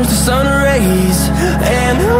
catch the sun rays and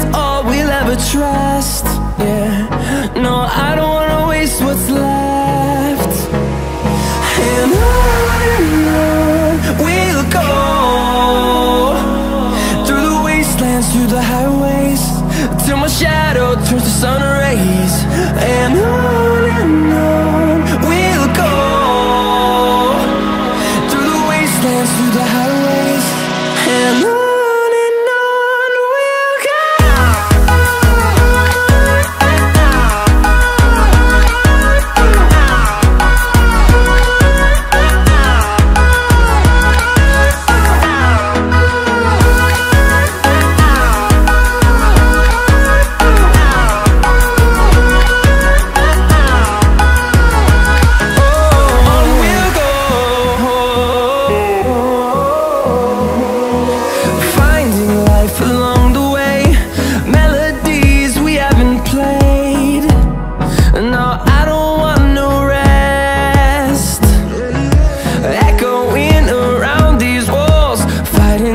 and I